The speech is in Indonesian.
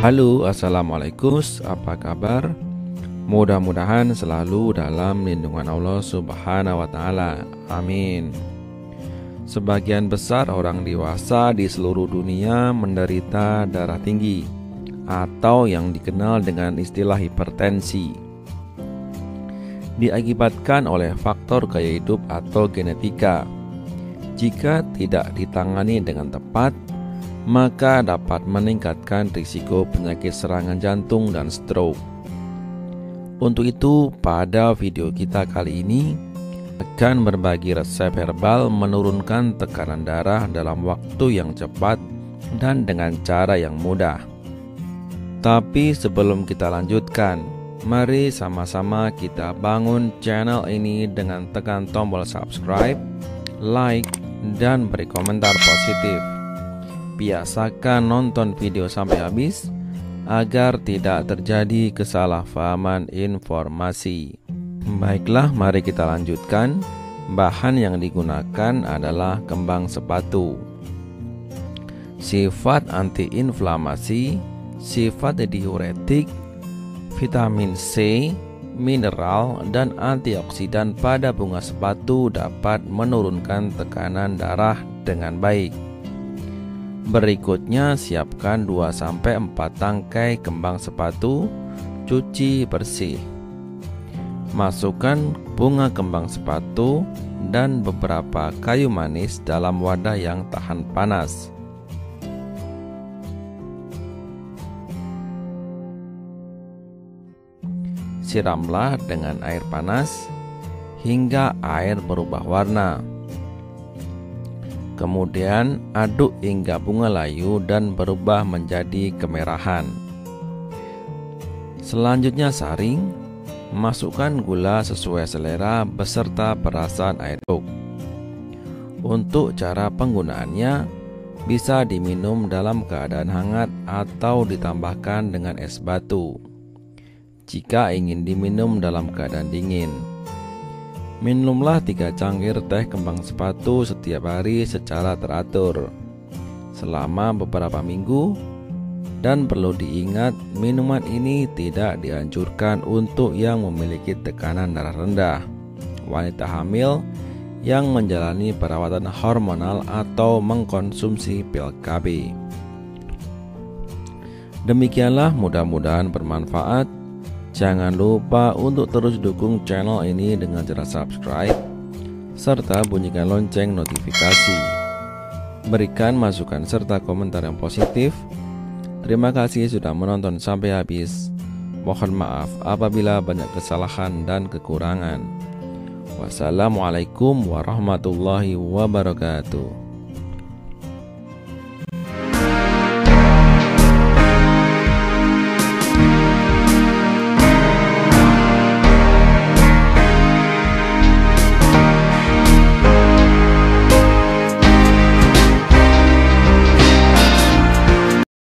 Halo, assalamualaikum. Apa kabar? Mudah-mudahan selalu dalam lindungan Allah Subhanahu wa Ta'ala. Amin. Sebagian besar orang dewasa di seluruh dunia menderita darah tinggi atau yang dikenal dengan istilah hipertensi. Diakibatkan oleh faktor gaya hidup atau genetika. Jika tidak ditangani dengan tepat, maka dapat meningkatkan risiko penyakit serangan jantung dan stroke. Untuk itu, pada video kita kali ini akan berbagi resep herbal menurunkan tekanan darah dalam waktu yang cepat dan dengan cara yang mudah. Tapi sebelum kita lanjutkan, mari sama-sama kita bangun channel ini dengan tekan tombol subscribe, like, dan beri komentar positif biasakan nonton video sampai habis agar tidak terjadi kesalahpahaman informasi. Baiklah, mari kita lanjutkan. Bahan yang digunakan adalah kembang sepatu. Sifat antiinflamasi, sifat diuretik, vitamin C, mineral, dan antioksidan pada bunga sepatu dapat menurunkan tekanan darah dengan baik. Berikutnya siapkan 2-4 tangkai kembang sepatu Cuci bersih. Masukkan bunga kembang sepatu dan beberapa kayu manis dalam wadah yang tahan panas. Siramlah dengan air panas hingga air berubah warna Kemudian aduk hingga bunga layu dan berubah menjadi kemerahan. Selanjutnya saring, masukkan gula sesuai selera beserta perasan air oak. Untuk cara penggunaannya, bisa diminum dalam keadaan hangat atau ditambahkan dengan es batu. Jika ingin diminum dalam keadaan dingin, Minumlah tiga cangkir teh kembang sepatu setiap hari secara teratur selama beberapa minggu dan perlu diingat minuman ini tidak dianjurkan untuk yang memiliki tekanan darah rendah, wanita hamil yang menjalani perawatan hormonal atau mengkonsumsi pil KB. Demikianlah mudah-mudahan bermanfaat. Jangan lupa untuk terus dukung channel ini dengan cara subscribe serta bunyikan lonceng notifikasi. Berikan masukan serta komentar yang positif. Terima kasih sudah menonton sampai habis. Mohon maaf apabila banyak kesalahan dan kekurangan. Wassalamualaikum warahmatullahi wabarakatuh.